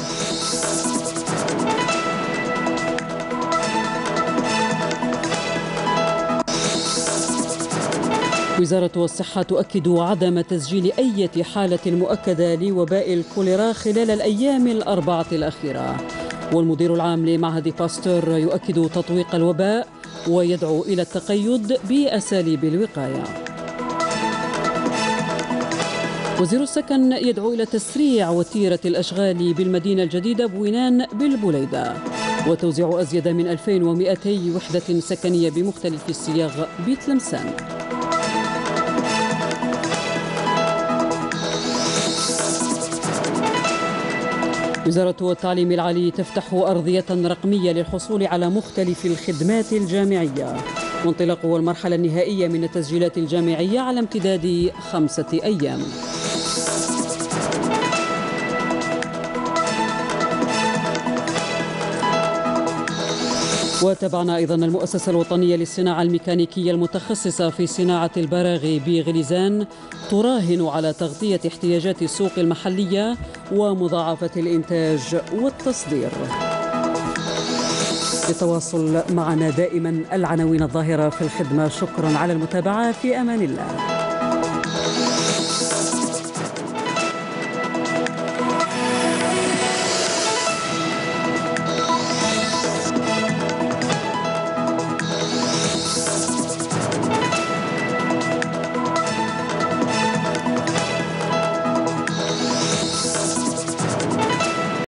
وزارة الصحة تؤكد عدم تسجيل أي حالة مؤكدة لوباء الكوليرا خلال الأيام الأربعة الأخيرة. والمدير العام لمعهد باستور يؤكد تطويق الوباء ويدعو إلى التقيد بأساليب الوقاية. وزير السكن يدعو إلى تسريع وتيرة الأشغال بالمدينة الجديدة بوينان بالبليدة وتوزيع أزيد من 2200 وحدة سكنية بمختلف الصياغ بتلمسان. وزارة التعليم العالي تفتح أرضية رقمية للحصول على مختلف الخدمات الجامعية. وانطلاق المرحلة النهائية من التسجيلات الجامعية على امتداد خمسة أيام. وتابعنا أيضا المؤسسة الوطنية للصناعة الميكانيكية المتخصصة في صناعة البراغي بغليزان تراهن على تغطية احتياجات السوق المحلية ومضاعفة الإنتاج والتصدير. للتواصل معنا دائما العناوين الظاهرة في الخدمة. شكرا على المتابعة. في أمان الله.